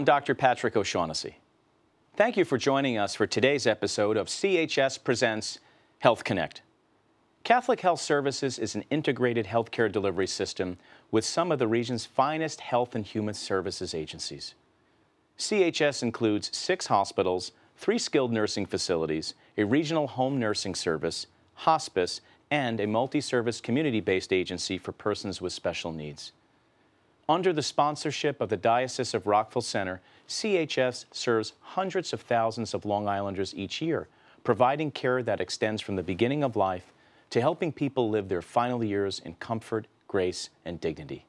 I'm Dr. Patrick O'Shaughnessy. Thank you for joining us for today's episode of CHS Presents Health Connect. Catholic Health Services is an integrated healthcare delivery system with some of the region's finest health and human services agencies. CHS includes six hospitals, three skilled nursing facilities, a regional home nursing service, hospice, and a multi-service community-based agency for persons with special needs. Under the sponsorship of the Diocese of Rockville Centre, CHS serves hundreds of thousands of Long Islanders each year, providing care that extends from the beginning of life to helping people live their final years in comfort, grace, and dignity.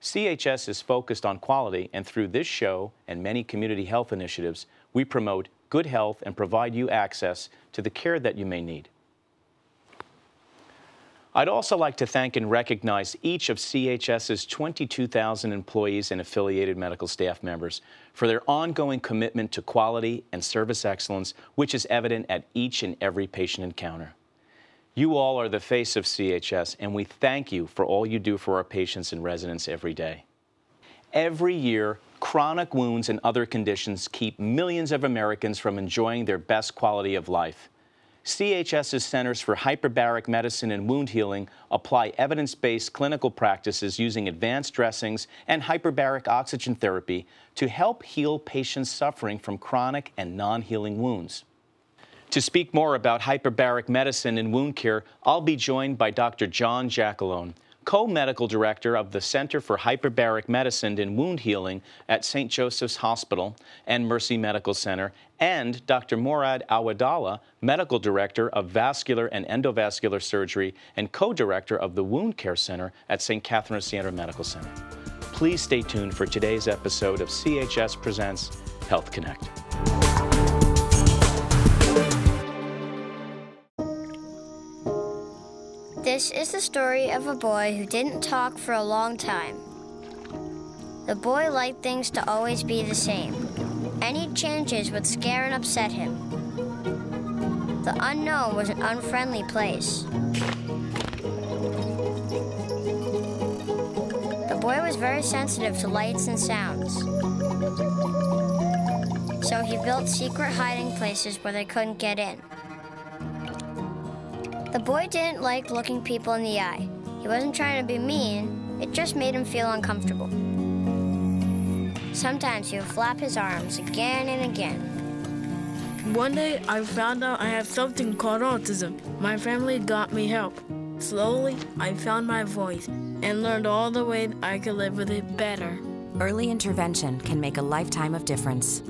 CHS is focused on quality, and through this show and many community health initiatives, we promote good health and provide you access to the care that you may need. I'd also like to thank and recognize each of CHS's 22,000 employees and affiliated medical staff members for their ongoing commitment to quality and service excellence, which is evident at each and every patient encounter. You all are the face of CHS, and we thank you for all you do for our patients and residents every day. Every year, chronic wounds and other conditions keep millions of Americans from enjoying their best quality of life. CHS's Centers for Hyperbaric Medicine and Wound Healing apply evidence-based clinical practices using advanced dressings and hyperbaric oxygen therapy to help heal patients suffering from chronic and non-healing wounds. To speak more about hyperbaric medicine and wound care, I'll be joined by Dr. John Giacalone, co-medical director of the Center for Hyperbaric Medicine and Wound Healing at St. Joseph's Hospital and Mercy Medical Center, and Dr. Morad Awadallah, medical director of vascular and endovascular surgery and co-director of the Wound Care Center at St. Catherine of Siena Medical Center. Please stay tuned for today's episode of CHS Presents Health Connect. This is the story of a boy who didn't talk for a long time. The boy liked things to always be the same. Any changes would scare and upset him. The unknown was an unfriendly place. The boy was very sensitive to lights and sounds. So he built secret hiding places where they couldn't get in. The boy didn't like looking people in the eye. He wasn't trying to be mean, it just made him feel uncomfortable. Sometimes he would flap his arms again and again. One day I found out I have something called autism. My family got me help. Slowly, I found my voice and learned all the ways I could live with it better. Early intervention can make a lifetime of difference.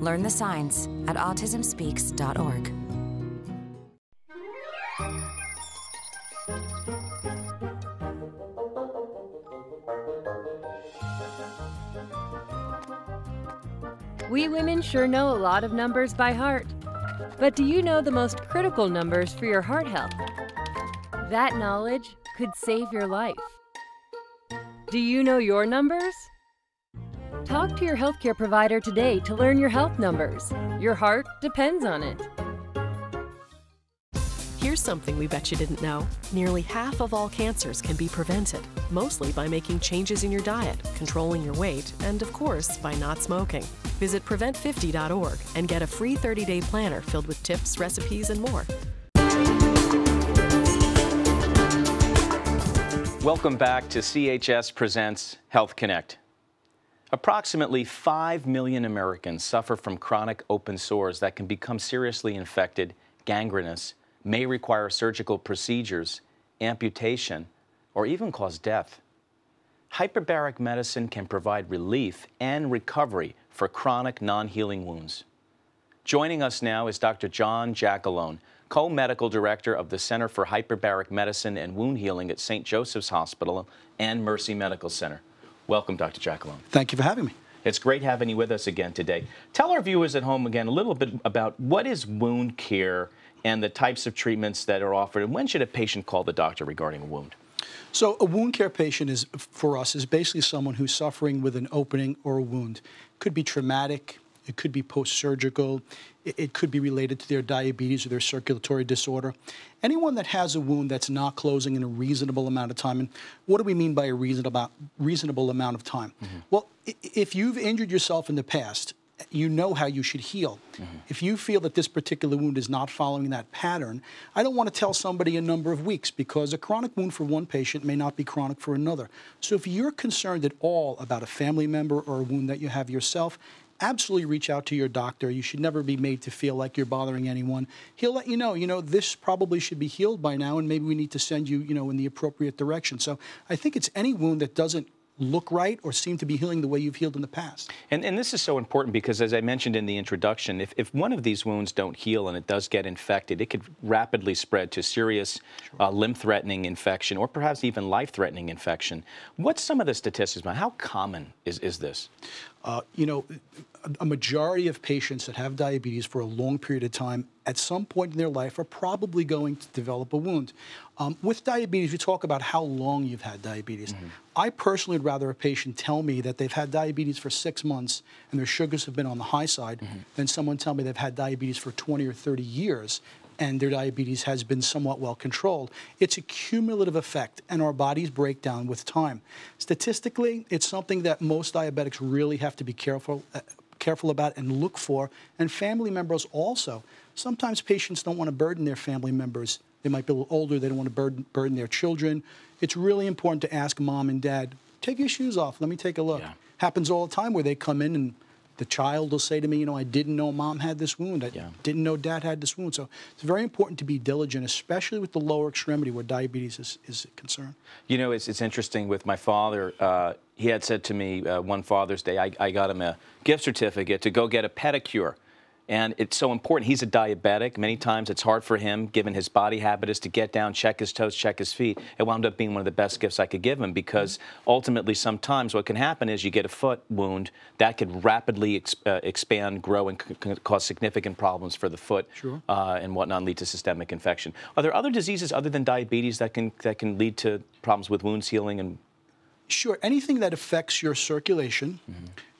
Learn the signs at autismspeaks.org. sure know a lot of numbers by heart. But do you know the most critical numbers for your heart health? That knowledge could save your life. Do you know your numbers? Talk to your healthcare provider today to learn your health numbers. Your heart depends on it. Here's something we bet you didn't know. Nearly half of all cancers can be prevented, mostly by making changes in your diet, controlling your weight, and of course, by not smoking. Visit prevent50.org and get a free 30 day planner filled with tips, recipes, and more. Welcome back to CHS Presents Health Connect. Approximately 5 million Americans suffer from chronic open sores that can become seriously infected, gangrenous, may require surgical procedures, amputation, or even cause death. Hyperbaric medicine can provide relief and recovery for chronic non-healing wounds. Joining us now is Dr. John Giacalone, co-medical director of the Center for Hyperbaric Medicine and Wound Healing at St. Joseph's Hospital and Mercy Medical Center. Welcome, Dr. Giacalone. Thank you for having me. It's great having you with us again today. Tell our viewers at home again a little bit about what is wound care and the types of treatments that are offered, and when should a patient call the doctor regarding a wound? So a wound care patient is, for us, is basically someone who's suffering with an opening or a wound. Could be traumatic, It could be post-surgical. It, it could be related to their diabetes or their circulatory disorder. Anyone that has a wound that's not closing in a reasonable amount of time, and what do we mean by a reasonable reasonable amount of time? Mm-hmm. Well, if you've injured yourself in the past you know how you should heal. Mm-hmm. If you feel that this particular wound is not following that pattern, I don't want to tell somebody a number of weeks because a chronic wound for one patient may not be chronic for another. So if you're concerned at all about a family member or a wound that you have yourself, absolutely reach out to your doctor. You should never be made to feel like you're bothering anyone. He'll let you know, you know, this probably should be healed by now and maybe we need to send you, you know, in the appropriate direction. So I think it's any wound that doesn't look right or seem to be healing the way you've healed in the past. And, and this is so important because, as I mentioned in the introduction, if, if one of these wounds don't heal and it does get infected, it could rapidly spread to serious uh, limb-threatening infection or perhaps even life-threatening infection. What's some of the statistics? How common is, is this? Uh, you know, a, majority of patients that have diabetes for a long period of time at some point in their life are probably going to develop a wound. Um, with diabetes, we talk about how long you've had diabetes. I personally would rather a patient tell me that they've had diabetes for six months and their sugars have been on the high side than someone tell me they've had diabetes for 20 or 30 years and their diabetes has been somewhat well controlled. It's a cumulative effect, and our bodies break down with time. Statistically, it's something that most diabetics really have to be careful. Uh, careful about and look for and family members also sometimes patients don't want to burden their family members they might be a little older they don't want to burden, burden their children it's really important to ask mom and dad take your shoes off let me take a look Yeah. happens all the time where they come in and the child will say to me, you know, I didn't know mom had this wound. I Yeah. didn't know dad had this wound. So it's very important to be diligent, especially with the lower extremity where diabetes is, is concerned. You know, it's, it's interesting with my father. Uh, he had said to me uh, one Father's Day, I, I got him a gift certificate to go get a pedicure. And it's so important. He's a diabetic. Many times it's hard for him, given his body habit, is to get down, check his toes, check his feet. It wound up being one of the best gifts I could give him because ultimately, sometimes what can happen is you get a foot wound that could rapidly ex- uh, expand, grow, and cause significant problems for the foot Sure. uh, and whatnot, lead to systemic infection. Are there other diseases other than diabetes that can that can lead to problems with wounds healing and Sure, anything that affects your circulation,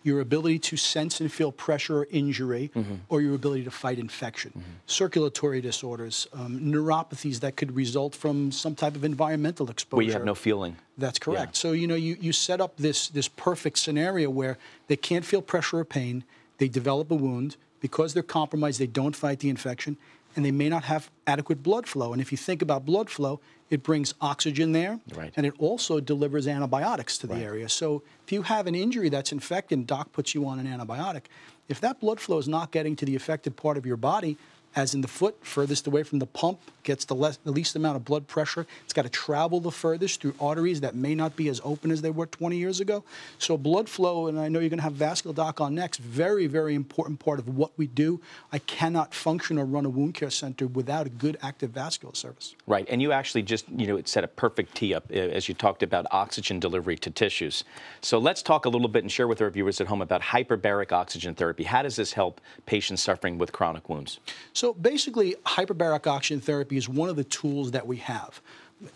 your ability to sense and feel pressure or injury, or your ability to fight infection, circulatory disorders, um, neuropathies that could result from some type of environmental exposure. where you have no feeling? That's correct. So you know you, you set up this this perfect scenario where they can't feel pressure or pain, they develop a wound. Because they're compromised, they don't fight the infection, and they may not have adequate blood flow. And if you think about blood flow, it brings oxygen there, Right. and it also delivers antibiotics to the Right. area. So if you have an injury that's infected, and doc puts you on an antibiotic. If that blood flow is not getting to the affected part of your body, as in the foot, furthest away from the pump, gets the, less, the least amount of blood pressure. It's got to travel the furthest through arteries that may not be as open as they were 20 years ago. So blood flow, and I know you're going to have vascular doc on next, very, very important part of what we do. I cannot function or run a wound care center without a good active vascular service. Right, and you actually just, you know, it set a perfect tee up uh, as you talked about oxygen delivery to tissues. So let's talk a little bit and share with our viewers at home about hyperbaric oxygen therapy. How does this help patients suffering with chronic wounds? So basically, hyperbaric oxygen therapy is one of the tools that we have.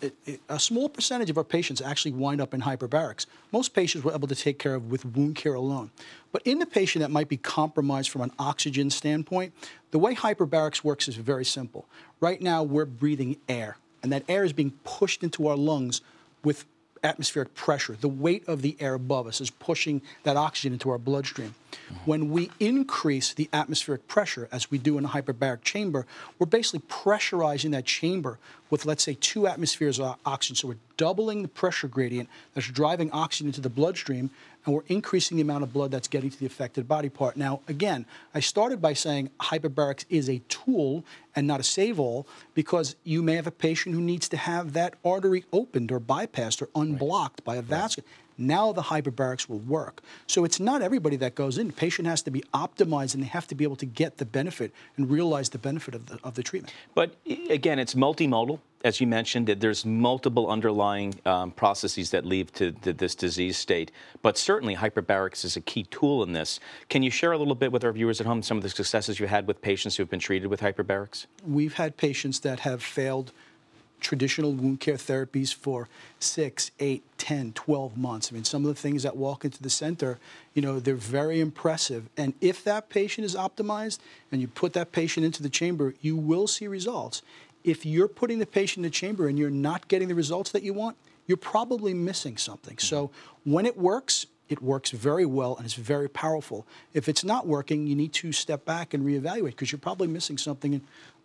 It- it- a small percentage of our patients actually wind up in hyperbarics. Most patients we're able to take care of with wound care alone. But in the patient that might be compromised from an oxygen standpoint, the way hyperbarics works is very simple. Right now, we're breathing air, and that air is being pushed into our lungs with atmospheric pressure. The weight of the air above us is pushing that oxygen into our bloodstream. When we increase the atmospheric pressure, as we do in a hyperbaric chamber, we're basically pressurizing that chamber with, let's say, two atmospheres of oxygen. So we're doubling the pressure gradient that's driving oxygen into the bloodstream, and we're increasing the amount of blood that's getting to the affected body part. Now, again, I started by saying hyperbarics is a tool and not a save-all because you may have a patient who needs to have that artery opened or bypassed or unblocked by a vascular. Now the hyperbarics will work. So it's not everybody that goes in. The patient has to be optimized and they have to be able to get the benefit and realize the benefit of the, of the treatment. But again, it's multimodal, as you mentioned. that There's multiple underlying um, processes that lead to, to this disease state. But certainly, hyperbarics is a key tool in this. Can you share a little bit with our viewers at home some of the successes you had with patients who have been treated with hyperbarics? We've had patients that have failed traditional wound care therapies for six, eight, 10, 12 months. I mean, some of the things that walk into the center, you know, they're very impressive. And if that patient is optimized and you put that patient into the chamber, you will see results. If you're putting the patient in the chamber and you're not getting the results that you want, you're probably missing something. So when it works, it works very well and it's very powerful. If it's not working, you need to step back and reevaluate because you're probably missing something.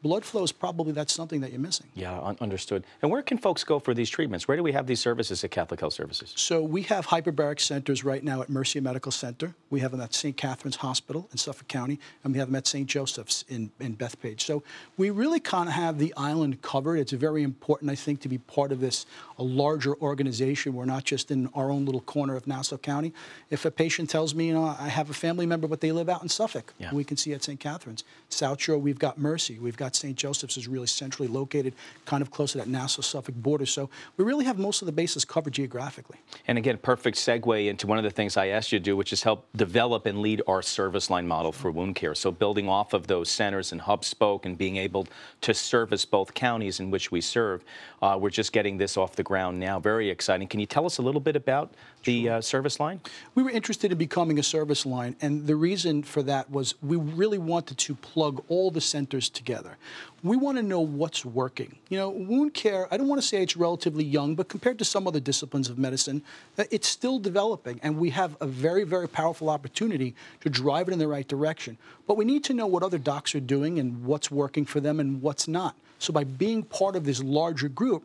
Blood flow is probably that's something that you're missing. Yeah, un understood. And where can folks go for these treatments? Where do we have these services at Catholic Health Services? So we have hyperbaric centers right now at Mercy Medical Center. We have them at St. Catherine's Hospital in Suffolk County, and we have them at St. Joseph's in, in Bethpage. So we really kind of have the island covered. It's very important, I think, to be part of this a larger organization. We're not just in our own little corner of Nassau County. If a patient tells me, you know, I have a family member, but they live out in Suffolk, yeah. we can see at St. Catherine's. South Shore, we've got Mercy. We've got St. Joseph's is really centrally located, kind of close to that Nassau-Suffolk border. So we really have most of the bases covered geographically. And again, perfect segue into one of the things I asked you to do, which is help develop and lead our service line model for wound care. So building off of those centers and hub spoke and being able to service both counties in which we serve. Uh, we're just getting this off the ground now. Very exciting. Can you tell us a little bit about the uh, service line? We were interested in becoming a service line, and the reason for that was we really wanted to plug all the centers together. We want to know what's working. You know, wound care, I don't want to say it's relatively young, but compared to some other disciplines of medicine, uh, it's still developing, and we have a very, very powerful opportunity to drive it in the right direction. But we need to know what other docs are doing and what's working for them and what's not. So by being part of this larger group,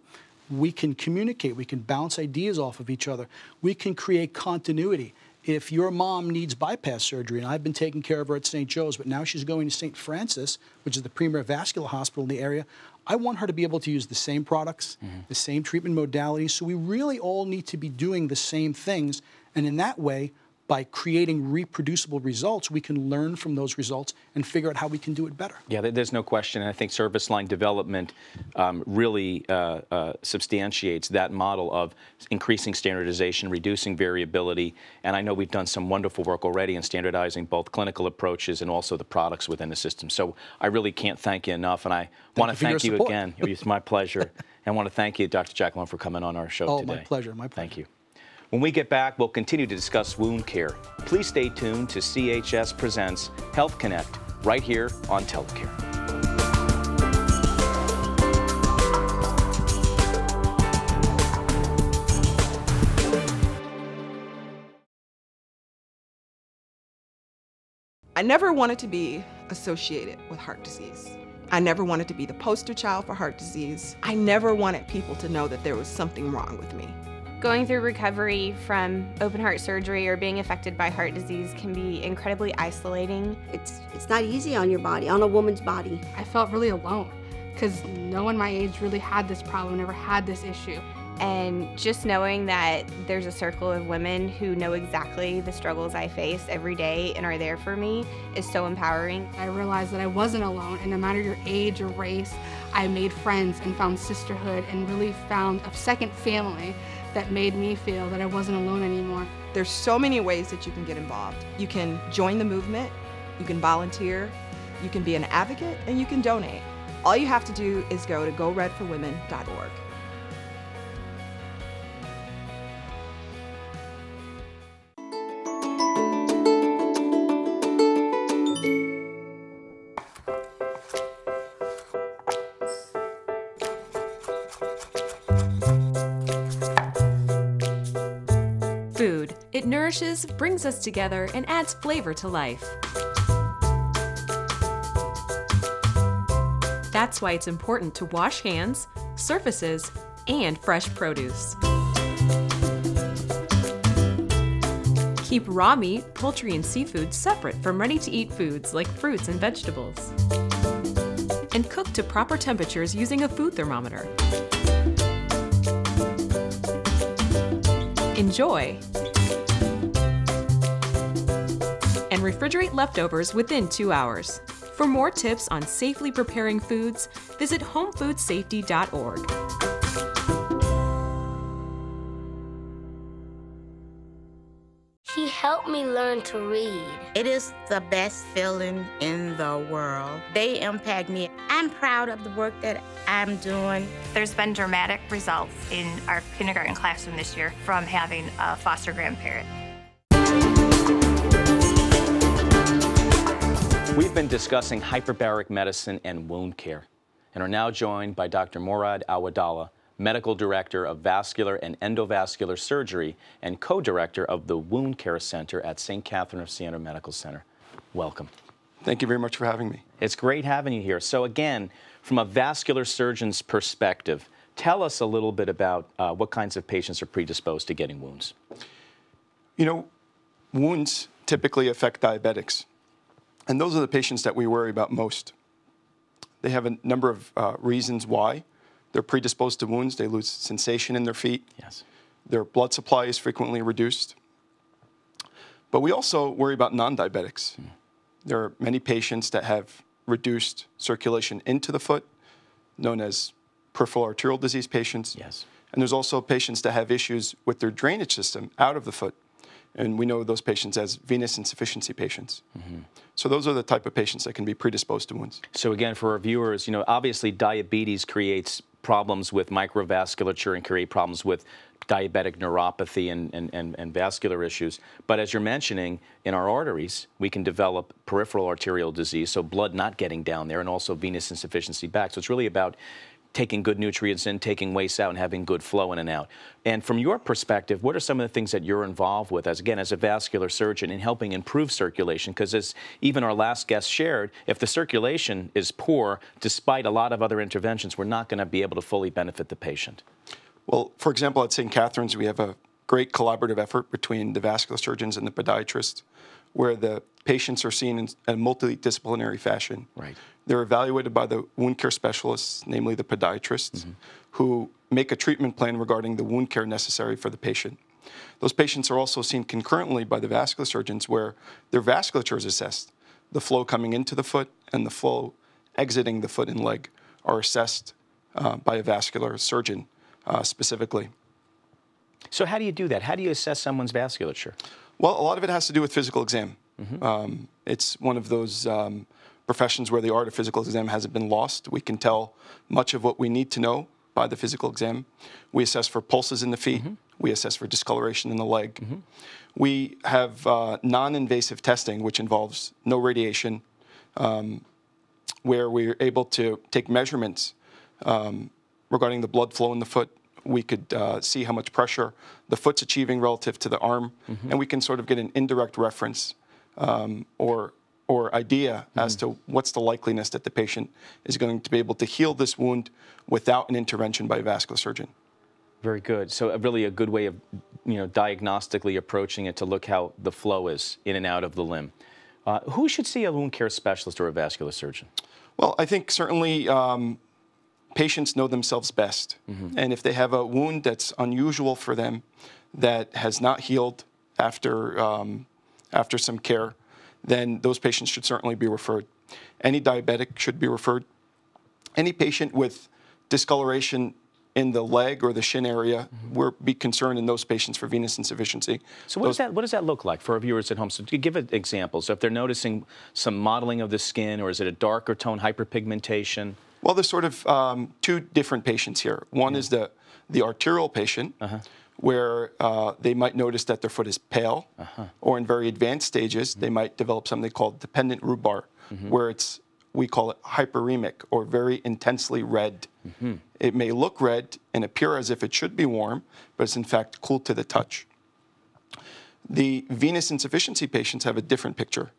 we can communicate, we can bounce ideas off of each other, we can create continuity. If your mom needs bypass surgery, and I've been taking care of her at St. Joe's, but now she's going to St. Francis, which is the premier vascular hospital in the area, I want her to be able to use the same products, mm -hmm. the same treatment modalities. So we really all need to be doing the same things. And in that way, by creating reproducible results, we can learn from those results and figure out how we can do it better. Yeah, there's no question. I think service line development um, really uh, uh, substantiates that model of increasing standardization, reducing variability, and I know we've done some wonderful work already in standardizing both clinical approaches and also the products within the system. So I really can't thank you enough, and I want to thank you again. It's my pleasure. and I want to thank you, Dr. Giacalone, for coming on our show oh, today. my pleasure. My pleasure. Thank you. When we get back, we'll continue to discuss wound care. Please stay tuned to CHS Presents Health Connect right here on Telecare. I never wanted to be associated with heart disease. I never wanted to be the poster child for heart disease. I never wanted people to know that there was something wrong with me. Going through recovery from open heart surgery or being affected by heart disease can be incredibly isolating. It's, it's not easy on your body, on a woman's body. I felt really alone because no one my age really had this problem, never had this issue. And just knowing that there's a circle of women who know exactly the struggles I face every day and are there for me is so empowering. I realized that I wasn't alone, and no matter your age or race, I made friends and found sisterhood and really found a second family that made me feel that I wasn't alone anymore. There's so many ways that you can get involved. You can join the movement, you can volunteer, you can be an advocate, and you can donate. All you have to do is go to goredforwomen.org. nourishes, brings us together, and adds flavor to life. That's why it's important to wash hands, surfaces, and fresh produce. Keep raw meat, poultry, and seafood separate from ready to eat foods like fruits and vegetables. And cook to proper temperatures using a food thermometer. Enjoy! And refrigerate leftovers within two hours. For more tips on safely preparing foods, visit homefoodsafety.org. He helped me learn to read. It is the best feeling in the world. They impact me. I'm proud of the work that I'm doing. There's been dramatic results in our kindergarten classroom this year from having a foster grandparent. We've been discussing hyperbaric medicine and wound care and are now joined by Dr. Morad Awadallah, Medical Director of Vascular and Endovascular Surgery and co-director of the Wound Care Center at St. Catherine of Siena Medical Center. Welcome. Thank you very much for having me. It's great having you here. So again, from a vascular surgeon's perspective, tell us a little bit about uh, what kinds of patients are predisposed to getting wounds. You know, wounds typically affect diabetics. And those are the patients that we worry about most. They have a number of uh, reasons why they're predisposed to wounds. They lose sensation in their feet. Yes. Their blood supply is frequently reduced. But we also worry about non diabetics. Mm. There are many patients that have reduced circulation into the foot, known as peripheral arterial disease patients. Yes. And there's also patients that have issues with their drainage system out of the foot, and we know those patients as venous insufficiency patients. Mm-hmm. So those are the type of patients that can be predisposed to wounds. So again, for our viewers, you know, obviously diabetes creates problems with microvasculature and create problems with diabetic neuropathy and, and, and, and, vascular issues. But as you're mentioning, in our arteries, we can develop peripheral arterial disease, so blood not getting down there, and also venous insufficiency back. So it's really about taking good nutrients in, taking waste out, and having good flow in and out. And from your perspective, what are some of the things that you're involved with, as again, as a vascular surgeon, in helping improve circulation? Because as even our last guest shared, if the circulation is poor, despite a lot of other interventions, we're not going to be able to fully benefit the patient. Well, for example, at St. Catherine's, we have a great collaborative effort between the vascular surgeons and the podiatrists, where the patients are seen in a multidisciplinary fashion. Right. They're evaluated by the wound care specialists, namely the podiatrists, mm-hmm. who make a treatment plan regarding the wound care necessary for the patient. Those patients are also seen concurrently by the vascular surgeons, where their vasculature is assessed. The flow coming into the foot and the flow exiting the foot and leg are assessed uh, by a vascular surgeon uh, specifically. So, how do you do that? How do you assess someone's vasculature? Well, a lot of it has to do with physical exam. Mm-hmm. Um, it's one of those um, professions where the art of physical exam hasn't been lost. We can tell much of what we need to know by the physical exam. We assess for pulses in the feet. Mm-hmm. We assess for discoloration in the leg. Mm-hmm. We have uh, non invasive testing, which involves no radiation, um, where we're able to take measurements um, regarding the blood flow in the foot. We could uh, see how much pressure the foot's achieving relative to the arm, mm-hmm. and we can sort of get an indirect reference um, or or idea mm-hmm. as to what's the likeliness that the patient is going to be able to heal this wound without an intervention by a vascular surgeon. Very good. So really a good way of, you know, diagnostically approaching it to look how the flow is in and out of the limb. Uh, who should see a wound care specialist or a vascular surgeon? Well, I think certainly um, patients know themselves best. Mm-hmm. And if they have a wound that's unusual for them, that has not healed after, um, after some care, then those patients should certainly be referred. Any diabetic should be referred. Any patient with discoloration in the leg or the shin area, mm-hmm. we're be concerned in those patients for venous insufficiency. So what those, that what does that look like for our viewers at home? So give an example. So if they're noticing some mottling of the skin, or is it a darker tone hyperpigmentation? Well, there's sort of um, two different patients here. One is the the arterial patient. Uh-huh where uh, they might notice that their foot is pale, uh-huh. or in very advanced stages, mm-hmm. they might develop something called dependent rubor, mm-hmm. where it's we call it hyperemic or very intensely red. Mm-hmm. It may look red and appear as if it should be warm, but it's in fact cool to the touch. The venous insufficiency patients have a different picture.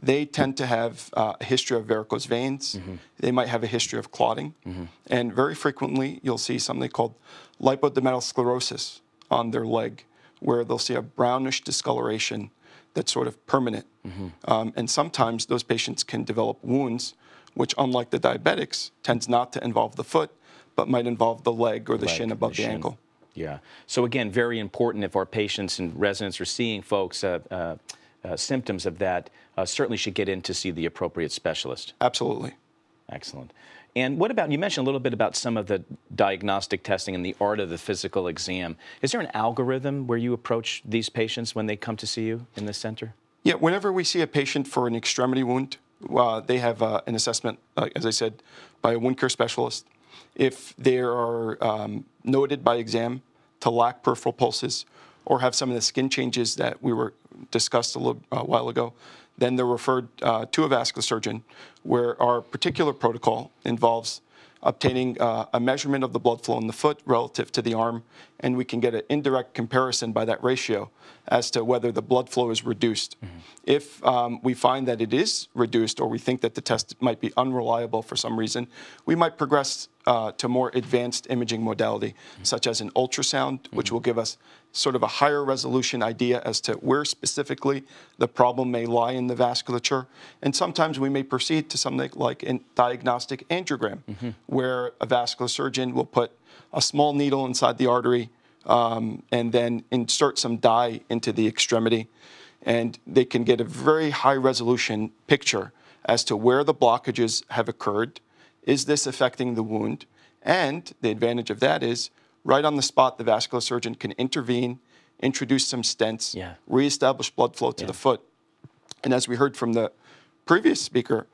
They tend to have uh, a history of varicose veins. Mm-hmm. They might have a history of clotting. Mm-hmm. And very frequently, you'll see something called lipodermatosclerosis, on their leg where they'll see a brownish discoloration that's sort of permanent. Mm-hmm. Um, and sometimes those patients can develop wounds, which, unlike the diabetics, tends not to involve the foot, but might involve the leg or the leg, shin above the, the ankle. Yeah. So again, very important if our patients and residents are seeing folks. Uh, uh, uh, symptoms of that uh, certainly should get in to see the appropriate specialist. Absolutely. Excellent. And what about, you mentioned a little bit about some of the diagnostic testing and the art of the physical exam. Is there an algorithm where you approach these patients when they come to see you in this center? Yeah, whenever we see a patient for an extremity wound, uh, they have uh, an assessment, as I said, by a wound care specialist. If they are um, noted by exam to lack peripheral pulses or have some of the skin changes that we were discussed a little uh, while ago, then they're referred uh, to a vascular surgeon where our particular protocol involves obtaining uh, a measurement of the blood flow in the foot relative to the arm, and we can get an indirect comparison by that ratio as to whether the blood flow is reduced. Mm-hmm. If um, we find that it is reduced or we think that the test might be unreliable for some reason, we might progress uh, to more advanced imaging modality, such as an ultrasound, which will give us sort of a higher resolution idea as to where specifically the problem may lie in the vasculature. And sometimes we may proceed to something like a diagnostic angiogram, mm-hmm. where a vascular surgeon will put a small needle inside the artery um, and then insert some dye into the extremity. And they can get a very high resolution picture as to where the blockages have occurred. Is this affecting the wound? And the advantage of that is right on the spot, the vascular surgeon can intervene, introduce some stents, yeah. reestablish blood flow to yeah. the foot. And as we heard from the previous speaker,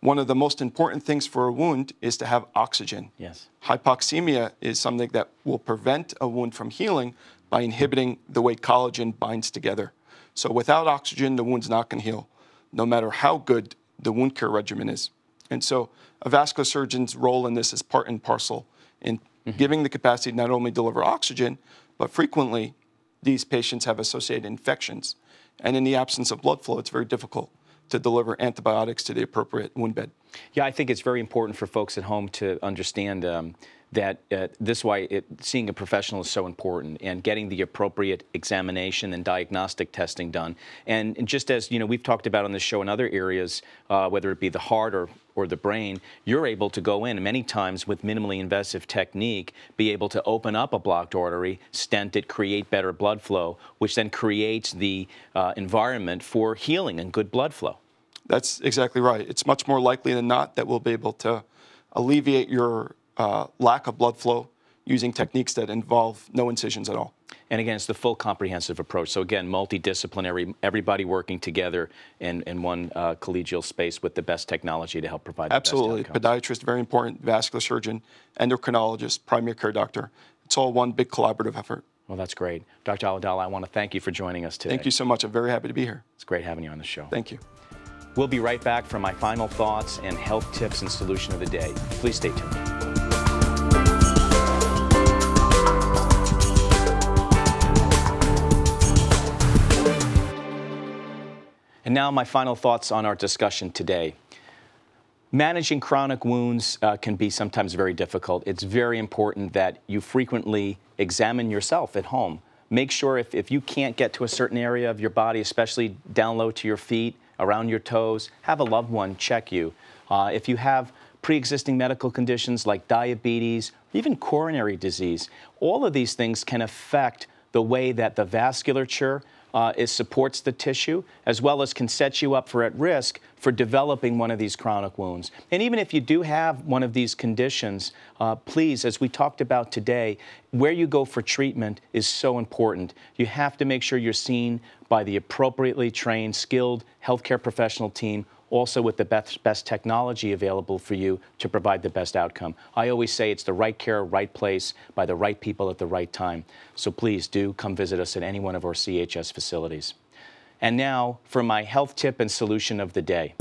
one of the most important things for a wound is to have oxygen. Yes. Hypoxemia is something that will prevent a wound from healing by inhibiting the way collagen binds together. So without oxygen, the wound's not going to heal, no matter how good the wound care regimen is. And so a vascular surgeon's role in this is part and parcel in mm-hmm. giving the capacity to not only deliver oxygen, but frequently these patients have associated infections. And in the absence of blood flow, it's very difficult to deliver antibiotics to the appropriate wound bed. Yeah, I think it's very important for folks at home to understand um, that uh, this why it, seeing a professional is so important and getting the appropriate examination and diagnostic testing done. And, and just as you know, we've talked about on this show in other areas, uh, whether it be the heart or or the brain, you're able to go in many times with minimally invasive technique, be able to open up a blocked artery, stent it, create better blood flow, which then creates the uh, environment for healing and good blood flow. That's exactly right. It's much more likely than not that we'll be able to alleviate your uh, lack of blood flow using techniques that involve no incisions at all. And again, it's the full comprehensive approach. So again, multidisciplinary, everybody working together in, in one uh, collegial space with the best technology to help provide Absolutely. Podiatrist, very important, vascular surgeon, endocrinologist, primary care doctor. It's all one big collaborative effort. Well, that's great. Dr. Awadallah, I want to thank you for joining us today. Thank you so much. I'm very happy to be here. It's great having you on the show. Thank you. We'll be right back for my final thoughts and health tips and solution of the day. Please stay tuned. And now my final thoughts on our discussion today. Managing chronic wounds uh, can be sometimes very difficult. It's very important that you frequently examine yourself at home. Make sure if, if you can't get to a certain area of your body, especially down low to your feet, around your toes, have a loved one check you. Uh, if you have pre-existing medical conditions like diabetes, even coronary disease, all of these things can affect the way that the vasculature uh, is supports the tissue, as well as can set you up for at risk for developing one of these chronic wounds. And even if you do have one of these conditions, uh, please, as we talked about today, where you go for treatment is so important. You have to make sure you're seen by the appropriately trained, skilled healthcare professional team also with the best, best technology available for you to provide the best outcome. I always say it's the right care, right place, by the right people at the right time. So please do come visit us at any one of our CHS facilities. And now for my health tip and solution of the day.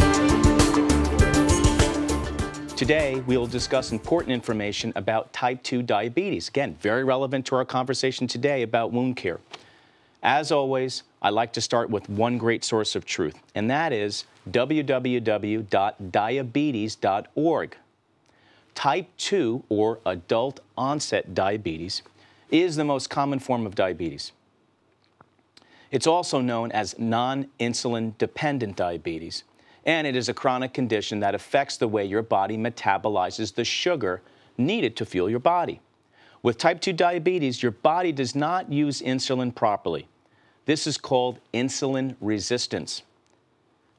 Today, we will discuss important information about type 2 diabetes. Again, very relevant to our conversation today about wound care. As always, I like to start with one great source of truth, and that is www.diabetes.org. Type 2, or adult onset diabetes, is the most common form of diabetes. It's also known as non insulin dependent diabetes, and it is a chronic condition that affects the way your body metabolizes the sugar needed to fuel your body. With type 2 diabetes, your body does not use insulin properly. This is called insulin resistance.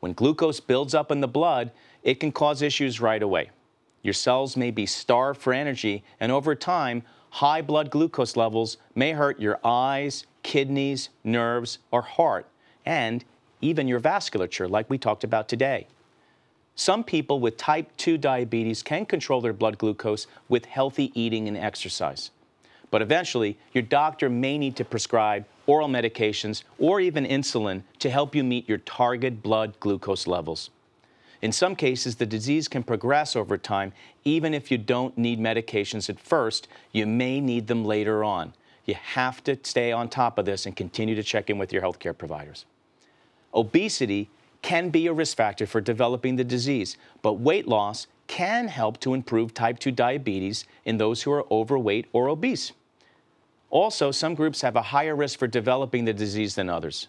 When glucose builds up in the blood, it can cause issues right away. Your cells may be starved for energy, and over time, high blood glucose levels may hurt your eyes, kidneys, nerves, or heart, and even your vasculature, like we talked about today. Some people with type 2 diabetes can control their blood glucose with healthy eating and exercise. But eventually, your doctor may need to prescribe oral medications or even insulin to help you meet your target blood glucose levels. In some cases, the disease can progress over time. Even if you don't need medications at first, you may need them later on. You have to stay on top of this and continue to check in with your healthcare providers. Obesity can be a risk factor for developing the disease, but weight loss can help to improve type 2 diabetes in those who are overweight or obese. Also, some groups have a higher risk for developing the disease than others.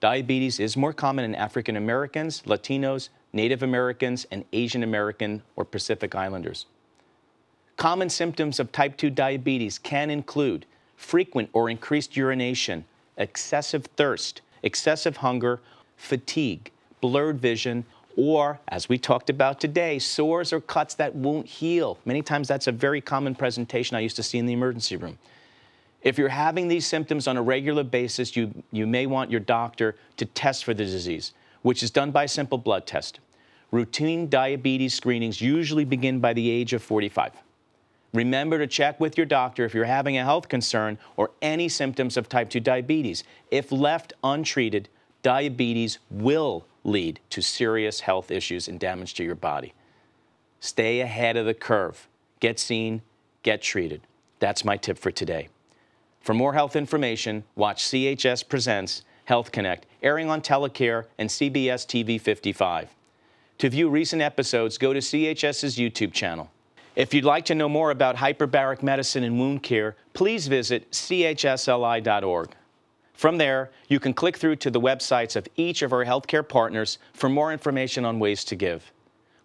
Diabetes is more common in African Americans, Latinos, Native Americans, and Asian American or Pacific Islanders. Common symptoms of type 2 diabetes can include frequent or increased urination, excessive thirst, excessive hunger, fatigue, blurred vision, or, as we talked about today, sores or cuts that won't heal. Many times that's a very common presentation I used to see in the emergency room. If you're having these symptoms on a regular basis, you, you may want your doctor to test for the disease, which is done by a simple blood test. Routine diabetes screenings usually begin by the age of 45. Remember to check with your doctor if you're having a health concern or any symptoms of type 2 diabetes. If left untreated, diabetes will lead to serious health issues and damage to your body. Stay ahead of the curve. Get seen, get treated. That's my tip for today. For more health information, watch CHS Presents Health Connect, airing on Telecare and CBS TV 55. To view recent episodes, go to CHS's YouTube channel. If you'd like to know more about hyperbaric medicine and wound care, please visit chsli.org. From there, you can click through to the websites of each of our healthcare partners for more information on ways to give.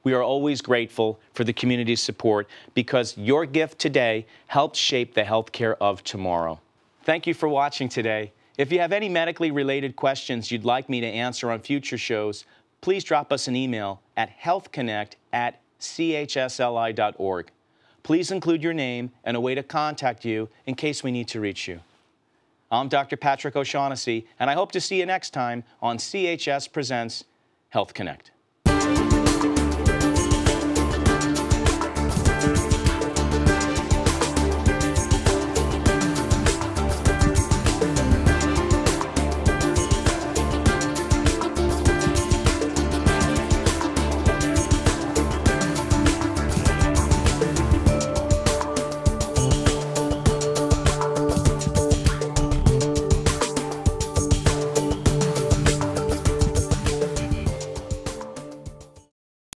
We are always grateful for the community's support because your gift today helps shape the healthcare of tomorrow. Thank you for watching today. If you have any medically related questions you'd like me to answer on future shows, please drop us an email at healthconnect at chsli.org. Please include your name and a way to contact you in case we need to reach you. I'm Dr. Patrick O'Shaughnessy, and I hope to see you next time on CHS Presents Health Connect.